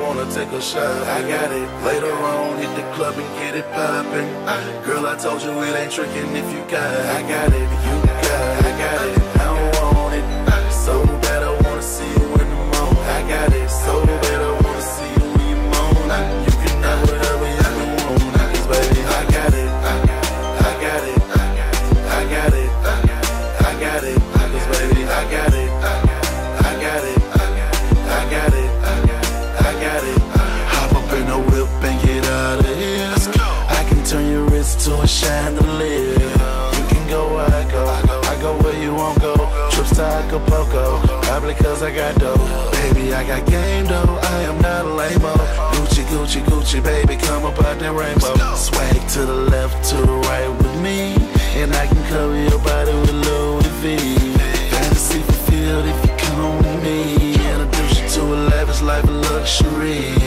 wanna take a shot. I got it. Later on, hit the club and get it poppin'. Girl, I told you it ain't trickin' if you got it. I got it. You got it. I got it. Chandelier. You can go where I go. I go where you won't go. Trips to Acapulco. Probably cause I got dough. Baby, I got game though. I am not a lame-o. Gucci, Gucci, Gucci, baby, come up out that rainbow. Swag to the left, to the right with me. And I can cover your body with Louis V. Fantasy fulfilled if you come with me. Introduce you to a lavish life of luxury.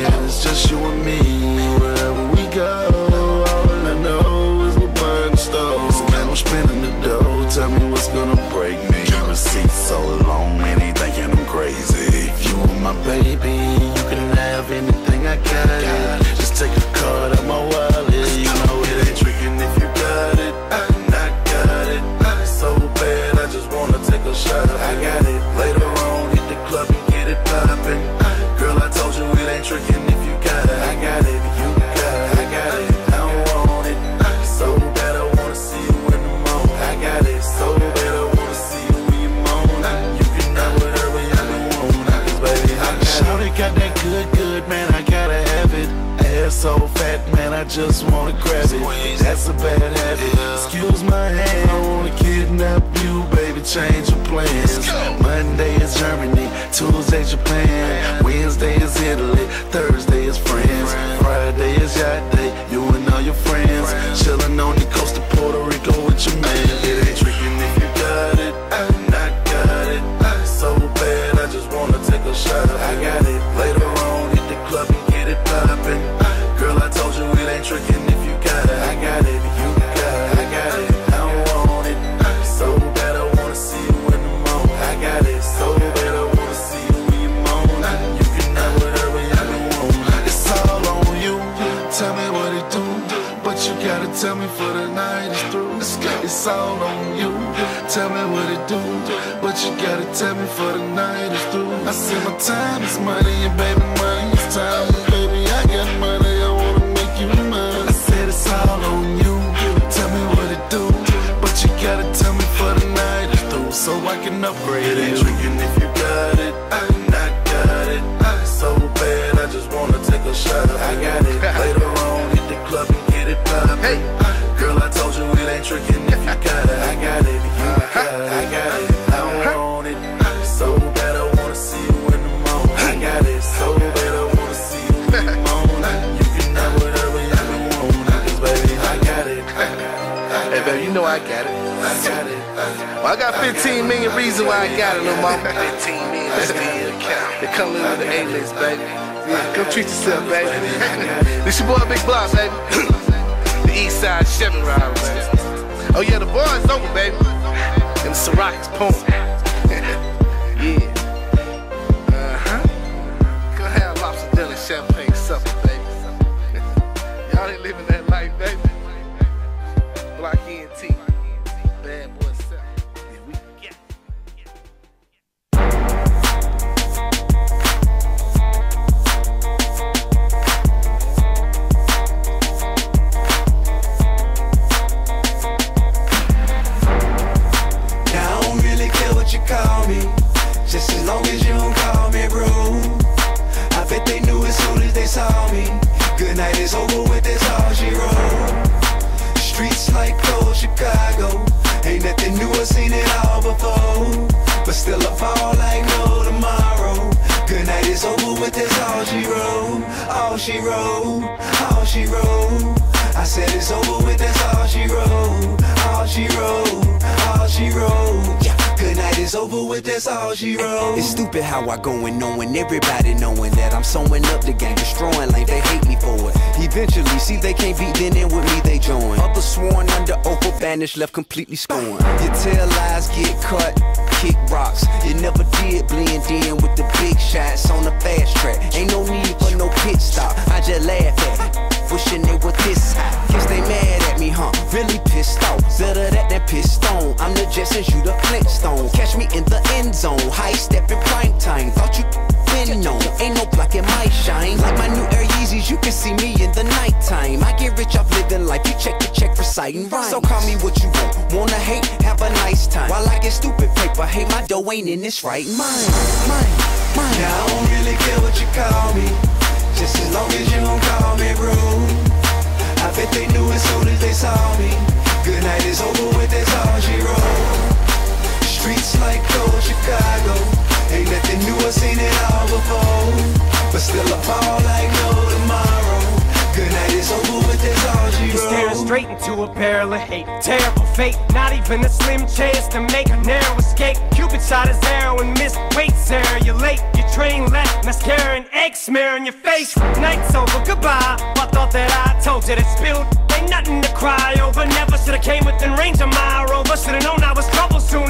Just wanna grab it. That's a bad habit. Excuse my hand, I wanna kidnap you, baby. Change your plans. Monday is Germany, Tuesday Japan, Wednesday is Italy, Thursday is France, Friday is yacht day. You and all your friends tell me for the night is through. It's all on you. Tell me what it do. But you gotta tell me for the night is through. I said my time is money and baby money is time. And baby, I got money. I wanna make you mine. I said it's all on you. Tell me what it do. But you gotta tell me for the night is through. So I can upgrade it. Ain't tricking if you got it. I Hey, you know I got it. I got it. Well, I got 15 million reasons why I got it, little mama. 15 million, let's They come live with the A-list, baby. Yeah, come treat yourself, baby. this your boy Big Block, baby. the East Side Chevy baby. Oh yeah, the bar's open, baby. And the Ciroc pump. yeah. Uh-huh. Go have lobster dinner, champagne supper, baby. Y'all ain't living that. Block ENT. Bad boy self. Yeah, we get it. Now I don't really care what you call me, just as long as you don't call me. I bet they knew as soon as they saw me. Good night is over with, that's all she wrote. Like cold Chicago, ain't nothing new, I've seen it all before. But still I fall like no tomorrow. Good night is over with, that's all she wrote. All she wrote, all she wrote. I said it's over with, that's all she wrote. All she wrote, over with, that's all she wrote. It's stupid how I go and knowing everybody knowing that I'm sewing up the game, destroying like they hate me for it. Eventually, see they can't beat, then in with me they join. Others sworn under oath or banished, left completely scorned. You tell lies, get cut, kick rocks. You never did blend in with the big shots on the fast track. Ain't no need for no pit stop. I just laugh at wishing they were this high. Guess they mad at me, huh? Really pissed off. Better that pissed on. I'm the Jetsons, you the Flintstone. Catch me in the end zone. High step in prime time. Thought you been known. Ain't no blocking my shine. Like my new Air Yeezys, you can see me in the nighttime. I get rich off living life. You check the check for citing rhymes. So call me what you want. Wanna hate? Have a nice time. While I get stupid paper, hate my dough ain't in this right mind. Mine, mine. Now I don't really care what you call me. Still I fall like no tomorrow. Good night is over with, that's all You're staring straight into a barrel of hate. Terrible fate, not even a slim chance to make a narrow escape. Cupid shot his arrow and missed. Wait, Sarah, you're late. Your train left, mascara and egg smear on your face. Night's over, goodbye. I thought that I told you that spilled. Ain't nothing to cry over. Never should've came within range of my rover. Should've known I was trouble soon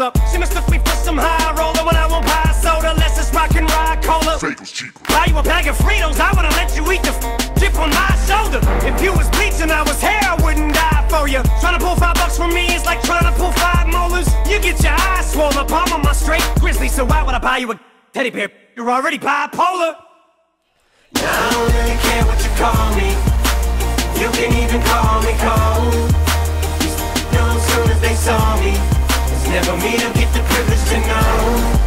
Hold up, she mistook me for some high roller when I won't buy soda. Let's just rock and ride cola. Buy you a bag of Fritos, I would've let you eat the f- chip on my shoulder. If you was bleaching, I was hair, I wouldn't die for you. Trying to pull five bucks from me is like trying to pull five molars. You get your eyes swollen, palm on my straight grizzly, so why would I buy you a teddy bear? You're already bipolar. Now I don't really care what you call me. You can even call me cold. Know as soon as they saw me, it's never me to get the privilege to know.